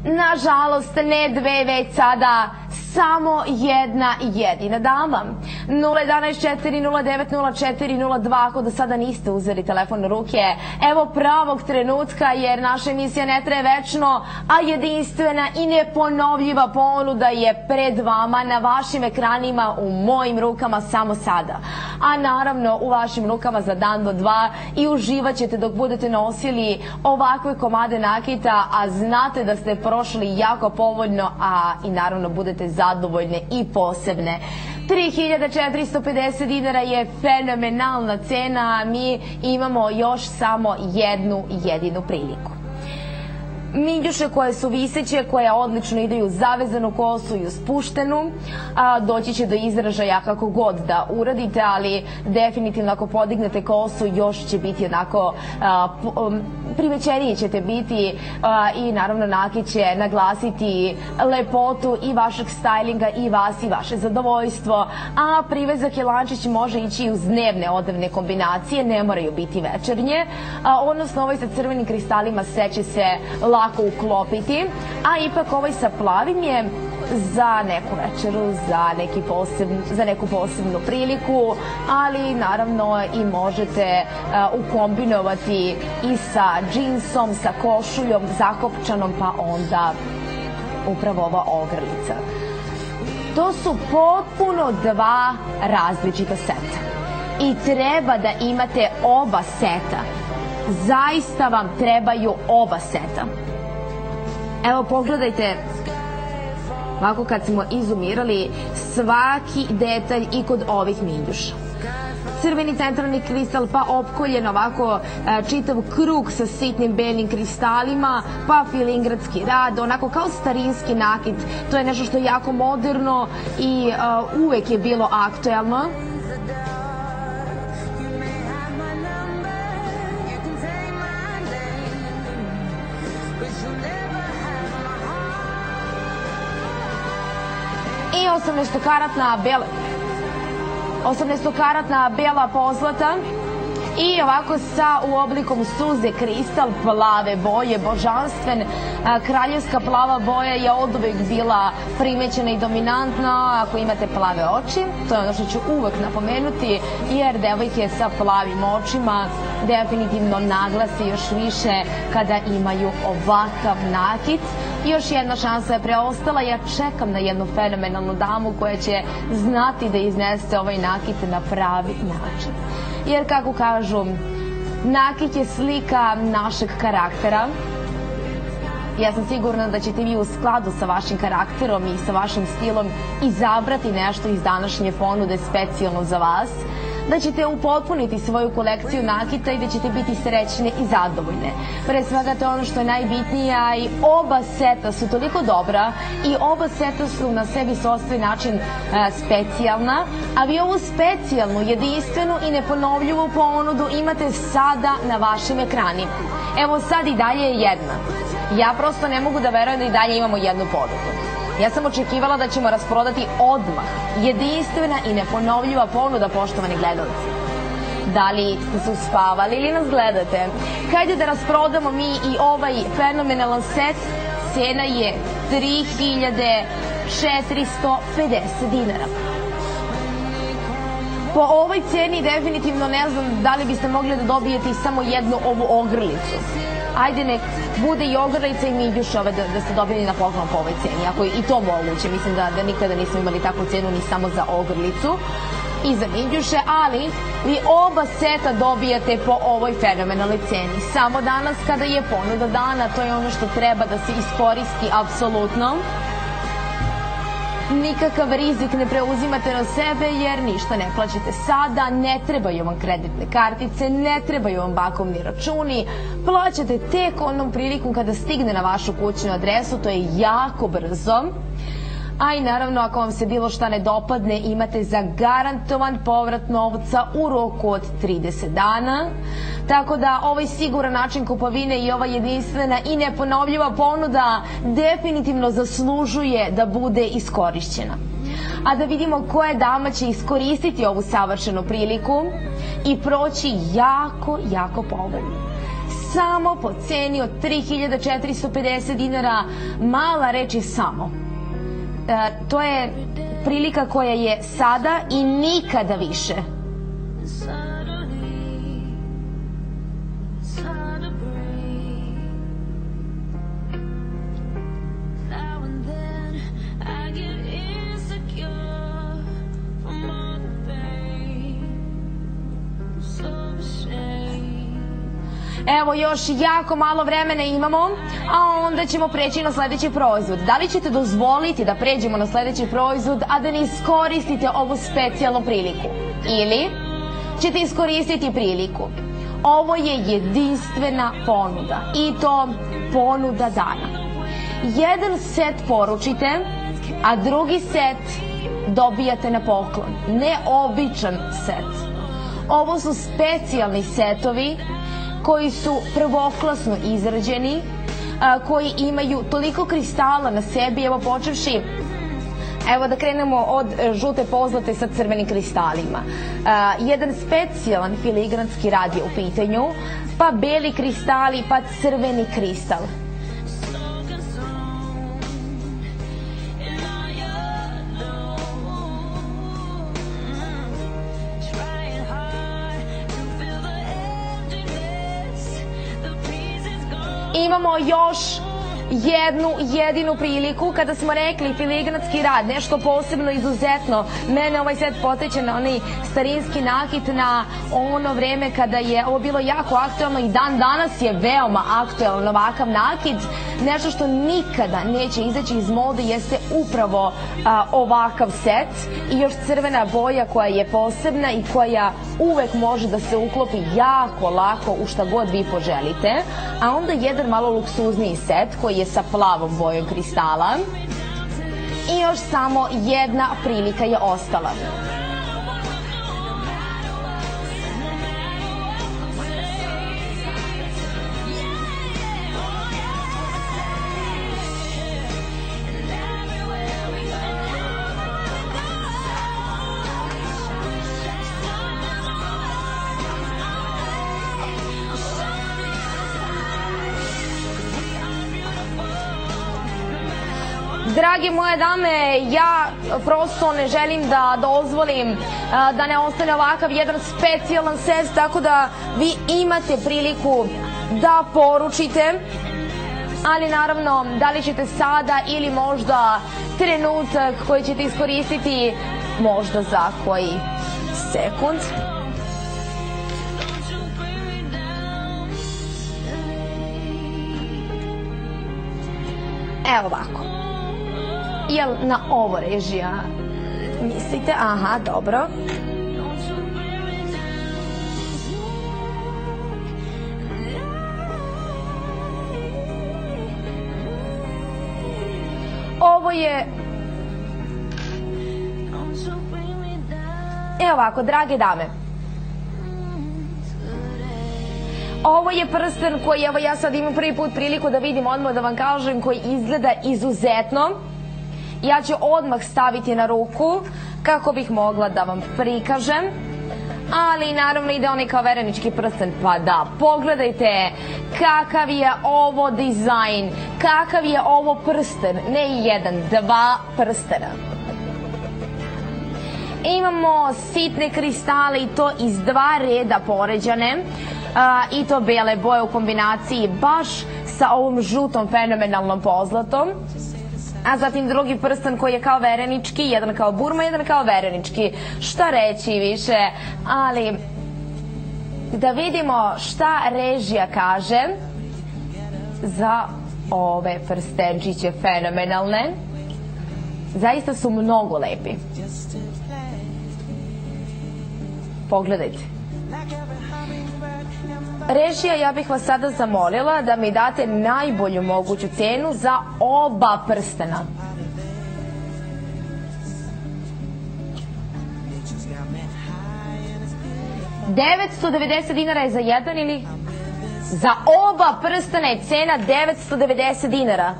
Nažalost, ne dve, već sada samo jedna jedina dama. 011-409-0402 ako do sada niste uzeli telefon na ruke. Evo pravog trenutka jer naša emisija ne traje večno, a jedinstvena i neponovljiva ponuda je pred vama na vašim ekranima u mojim rukama samo sada. A naravno u vašim rukama za dan do dva i uživat ćete dok budete nosili ovakve komade nakita, a znate da ste prošli jako povoljno, a i naravno budete zadovoljne i posebne. 3450 dinara je fenomenalna cena, a mi imamo još samo jednu jedinu priliku. Minđuše koje su viseće, koje odlično idu u zavezanu kosu i u spuštenu, doći će do izražaja kako god da uradite, ali definitivno ako podignete kosu još će biti onako um, primećeniji ćete biti i naravno Naki će naglasiti lepotu i vašeg stajlinga i vas i vaše zadovoljstvo, a privezak i lančić može ići uz dnevne odevne kombinacije, ne moraju biti večernje, odnosno ovaj sa crvenim kristalima seće se lako uklopiti, a ipak ovaj sa plavim je za neku večeru, za, neki posebn, za neku posebnu priliku, ali naravno i možete uh, ukombinovati i sa džinsom, sa košuljom, zakopčanom, pa onda upravo ova ogrlica. To su potpuno dva različita seta. I treba da imate oba seta. Zaista vam trebaju oba seta. Evo pogledajte ovako kad smo izumirali svaki detalj i kod ovih minjuša crveni centralni kristal, pa opkoljen ovako e, čitav krug sa sitnim belim kristalima, pa filingradski rad, onako kao starinski nakit. To je nešto što je jako moderno i uh, uvek je bilo aktuelno. е карат на бела. 18-каратна бела позлата i ovako sa u oblikom suze kristal plave boje, božanstven kraljevska plava boja je od uvek bila primećena i dominantna ako imate plave oči, to je ono što ću uvek napomenuti jer devojke sa plavim očima definitivno naglasi još više kada imaju ovakav nakit još jedna šansa je preostala, ja čekam na jednu fenomenalnu damu koja će znati da iznese ovaj nakit na pravi način. Jer kako kažu, nakit je slika našeg karaktera, Ja sam sigurna da ćete vi u skladu sa vašim karakterom i sa vašim stilom izabrati nešto iz današnje ponude specijalno za vas da ćete upotpuniti svoju kolekciju nakita i da ćete biti srećne i zadovoljne. Pre svega to je ono što je najbitnije, a i oba seta su toliko dobra i oba seta su na sebi svoj način e, specijalna, a vi ovu specijalnu, jedinstvenu i neponovljivu ponudu imate sada na vašim ekranima. Evo sad i dalje je jedna. Ja prosto ne mogu da verujem da i dalje imamo jednu ponudu. Ja sam očekivala da ćemo rasprodati odmah. Jedinstvena i neponovljiva ponuda, poštovani gledalci. Da li ste se uspavali ili nas gledate? Hajde da rasprodamo mi i ovaj fenomenalan set. Cena je 3450 dinara. Po ovoj ceni definitivno ne znam da li biste mogli da dobijete samo jednu ovu ogrlicu ajde nek bude i ogrlica i miljušove da, da ste dobili na poklon po ovoj ceni, ako je i to moguće, mislim da, da nikada nismo imali takvu cenu ni samo za ogrlicu i za miljuše, ali vi oba seta dobijate po ovoj fenomenalnoj ceni. Samo danas kada je ponuda dana, to je ono što treba da se iskoristi apsolutno nikakav rizik ne preuzimate na sebe jer ništa ne plaćate sada, ne trebaju vam kreditne kartice, ne trebaju vam bankovni računi, plaćate tek onom prilikom kada stigne na vašu kućnu adresu, to je jako brzo A i naravno ako vam se bilo šta ne dopadne imate zagarantovan povrat novca u roku od 30 dana. Tako da ovaj siguran način kupovine i ova jedinstvena i neponovljiva ponuda definitivno zaslužuje da bude iskorišćena. A da vidimo koja dama će iskoristiti ovu savršenu priliku i proći jako, jako povoljno samo po ceni od 3450 dinara, mala reč je samo. E, to je prilika koja je sada i nikada više. Evo još jako malo vremena imamo, a onda ćemo preći na sledeći proizvod. Da li ćete dozvoliti da pređemo na sledeći proizvod, a da ne iskoristite ovu specijalnu priliku? Ili ćete iskoristiti priliku? Ovo je jedinstvena ponuda i to ponuda dana. Jedan set poručite, a drugi set dobijate na poklon. Neobičan set. Ovo su specijalni setovi koji su prvoklasno izrađeni, koji imaju toliko kristala na sebi, evo počevši Evo da krenemo od žute pozlate sa crvenim kristalima. jedan specijalan filigranski rad je u pitanju, pa beli kristali, pa crveni kristal. Imamo još jednu jedinu priliku kada smo rekli filigranski rad, nešto posebno izuzetno. Mene ovaj set poteće na onaj starinski nakit na ono vreme kada je ovo bilo jako aktualno i dan danas je veoma aktualan ovakav nakit. Nešto što nikada neće izaći iz mode jeste upravo ovakav set i još crvena boja koja je posebna i koja uvek može da se uklopi jako lako u šta god vi poželite. A onda jedan malo luksuzniji set koji je sa plavom bojom kristala. I još samo jedna prilika je ostala. Drage moje dame, ja prosto ne želim da dozvolim da ne ostane ovakav jedan specijalan set, tako da vi imate priliku da poručite, ali naravno da li ćete sada ili možda trenutak koji ćete iskoristiti možda za koji sekund. Evo ovako. Jel na ovo režija mislite? Aha, dobro. Ovo je Evo ovako, drage dame. Ovo je prsten koji, evo ja sad imam prvi put priliku da vidim odmah da vam kažem, koji izgleda izuzetno. Ja ću odmah staviti na ruku kako bih mogla da vam prikažem. Ali naravno ide onaj kao verenički prsten, pa da, pogledajte kakav je ovo dizajn, kakav je ovo prsten, ne jedan, dva prstena. Imamo sitne kristale i to iz dva reda poređane i to bele boje u kombinaciji baš sa ovom žutom fenomenalnom pozlatom a zatim drugi prstan koji je kao verenički, jedan kao burma, jedan kao verenički. Šta reći više, ali da vidimo šta režija kaže za ove prstenčiće fenomenalne. Zaista su mnogo lepi. Pogledajte. Režija, ja bih vas sada zamolila da mi date najbolju moguću cenu za oba prstena. Devetsto devedeset dinara je za jedan ili? Za oba prstena je cena 990 dinara.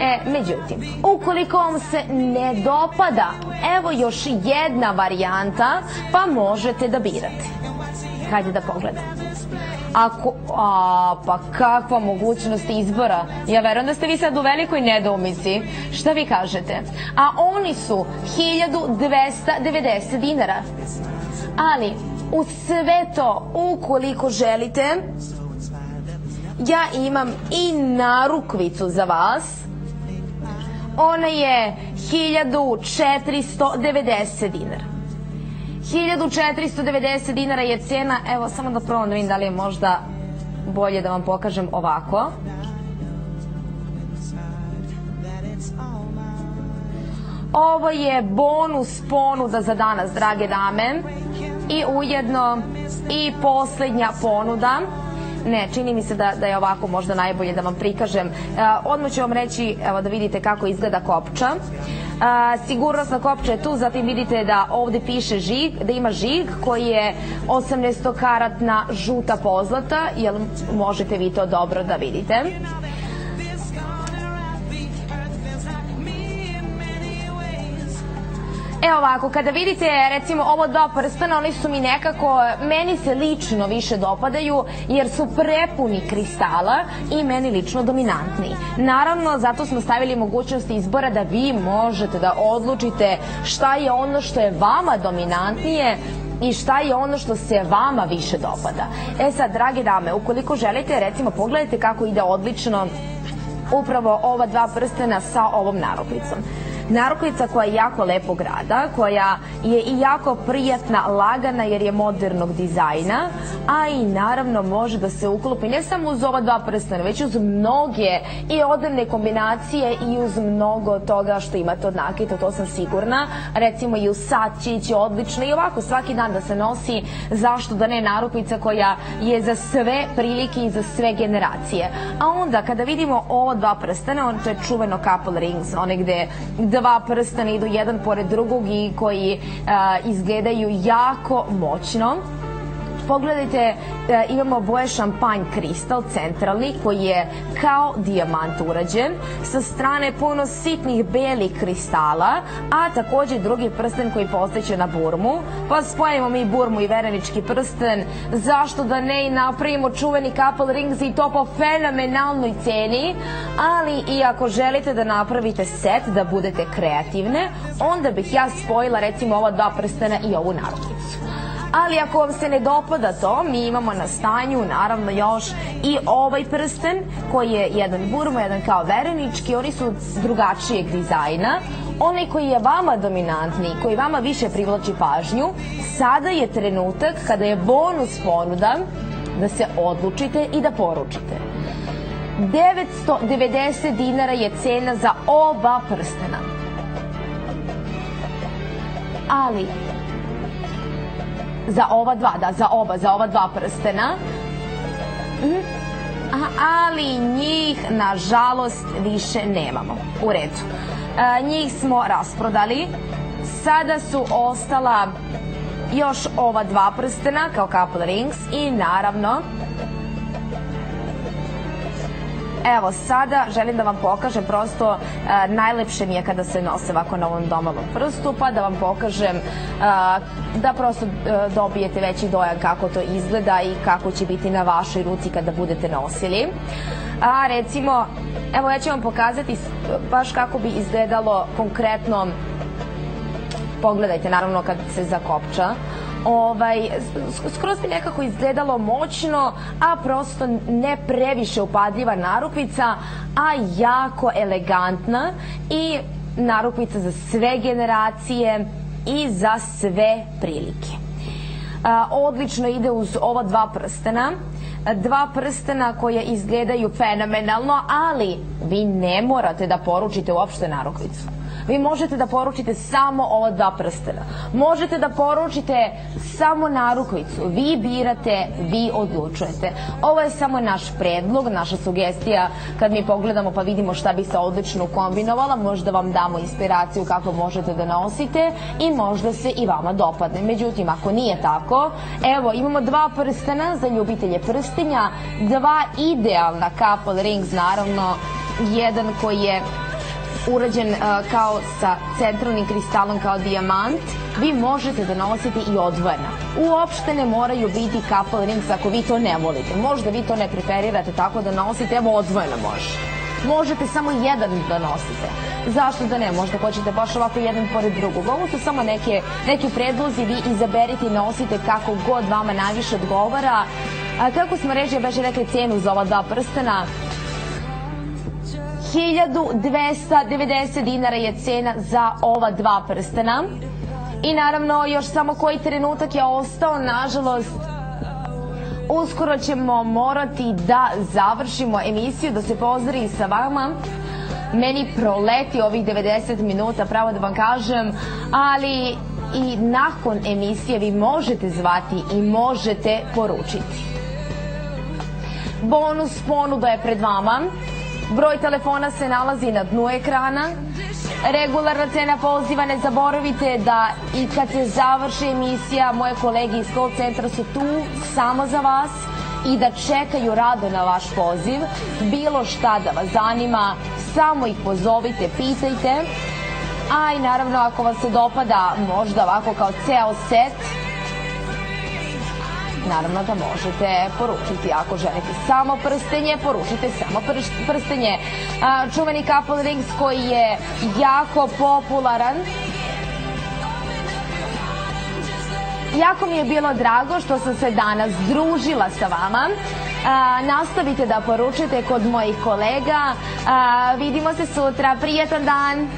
E, međutim, ukoliko vam se ne dopada, evo još jedna varijanta, pa možete da birate. Hajde da pogledamo. Ako, a, pa kakva mogućnost izbora. Ja verujem da ste vi sad u velikoj nedoumici. Šta vi kažete? A oni su 1290 dinara. Ali, u sve to, ukoliko želite, ja imam i narukvicu za vas. Ona je 1490 dinara. 1490 dinara je cena, evo samo da probam da vidim da li je možda bolje da vam pokažem ovako. Ovo je bonus ponuda za danas, drage dame. I ujedno i poslednja ponuda. Ne, čini mi se da, da je ovako možda najbolje da vam prikažem. E, odmah ću vam reći, evo da vidite kako izgleda kopča. E, kopča je tu, zatim vidite da ovde piše žig, da ima žig koji je 18 karatna žuta pozlata, jel možete vi to dobro da vidite. Evo ovako, kada vidite recimo ovo dva prstana, oni su mi nekako, meni se lično više dopadaju jer su prepuni kristala i meni lično dominantni. Naravno, zato smo stavili mogućnost izbora da vi možete da odlučite šta je ono što je vama dominantnije i šta je ono što se vama više dopada. E sad, drage dame, ukoliko želite, recimo, pogledajte kako ide odlično upravo ova dva prstena sa ovom narukvicom. Narukvica koja je jako lepog rada, koja je i jako prijatna, lagana jer je modernog dizajna, a i naravno može da se uklopi ne samo uz ova dva prstena, već uz mnoge i odevne kombinacije i uz mnogo toga što imate od nakita, to sam sigurna. Recimo i u sačić je odlično i ovako svaki dan da se nosi, zašto da ne narukvica koja je za sve prilike i za sve generacije. A onda kada vidimo ova dva prstena, on to je čuveno couple rings, one gde dva prstana idu jedan pored drugog i koji izgledaju jako moćno. Pogledajte, e, imamo boje šampanj kristal centralni koji je kao dijamant urađen, sa strane puno sitnih belih kristala, a takođe drugi prsten koji postojeće na burmu, pa spojimo mi burmu i verenički prsten, zašto da ne i napravimo čuveni couple rings i to po fenomenalnoj ceni, ali i ako želite da napravite set, da budete kreativne, onda bih ja spojila recimo ova dva prstena i ovu narukvicu ali ako vam se ne dopada to, mi imamo na stanju naravno još i ovaj prsten koji je jedan burmo, jedan kao verenički, oni su drugačijeg dizajna. Onaj koji je vama dominantni, koji vama više privlači pažnju, sada je trenutak kada je bonus ponuda da se odlučite i da poručite. 990 dinara je cena za oba prstena. Ali, za ova dva, da, za oba, za ova dva prstena. Mhm. Ali njih, nažalost, više nemamo. U redu. E, njih smo rasprodali. Sada su ostala još ova dva prstena kao couple rings i naravno Evo, sada želim da vam pokažem prosto e, najlepše mi je kada se nose ovako na ovom domalom prstu, pa da vam pokažem e, da prosto e, dobijete veći dojam kako to izgleda i kako će biti na vašoj ruci kada budete nosili. A recimo, evo ja ću vam pokazati baš kako bi izgledalo konkretno pogledajte naravno kad se zakopča ovaj, skroz bi nekako izgledalo moćno, a prosto ne previše upadljiva narukvica, a jako elegantna i narukvica za sve generacije i za sve prilike. A, odlično ide uz ova dva prstena, dva prstena koje izgledaju fenomenalno, ali vi ne morate da poručite uopšte narukvicu Vi možete da poručite samo ova dva prstena. Možete da poručite samo narukvicu. Vi birate, vi odlučujete. Ovo je samo naš predlog, naša sugestija kad mi pogledamo pa vidimo šta bi se odlično kombinovala, možda vam damo inspiraciju kako možete da nosite i možda se i vama dopadne. Međutim, ako nije tako, evo imamo dva prstena za ljubitelje prstenja, dva idealna couple rings, naravno, jedan koji je urađen uh, kao sa centralnim kristalom kao dijamant, vi možete da nosite i odvojena. Uopšte ne moraju biti couple rings ako vi to ne volite. Možda vi to ne preferirate tako da nosite, evo odvojena može. Možete samo jedan da nosite. Zašto da ne? Možda hoćete baš ovako jedan pored drugog. Ovo su samo neke, neki predlozi, vi izaberite i nosite kako god vama najviše odgovara. A kako smo režija beže rekli cenu za ova dva prstena, 1290 dinara je cena za ova dva prstena. I naravno još samo koji trenutak je ostao, nažalost uskoro ćemo morati da završimo emisiju, da se pozdravim sa vama. Meni proleti ovih 90 minuta, pravo da vam kažem, ali i nakon emisije vi možete zvati i možete poručiti. Bonus ponuda je pred vama. Broj telefona se nalazi na dnu ekrana. Regularna cena poziva, ne zaboravite da i kad se završi emisija, moje kolege iz call centra su tu samo za vas i da čekaju rado na vaš poziv. Bilo šta da vas zanima, samo ih pozovite, pitajte. A i naravno ako vam se dopada možda ovako kao ceo set, naravno da možete poručiti. Ako želite samo prstenje, poručite samo prstenje. Čuveni couple rings koji je jako popularan. Jako mi je bilo drago što sam se danas družila sa vama. Nastavite da poručite kod mojih kolega. Vidimo se sutra. Prijetan dan!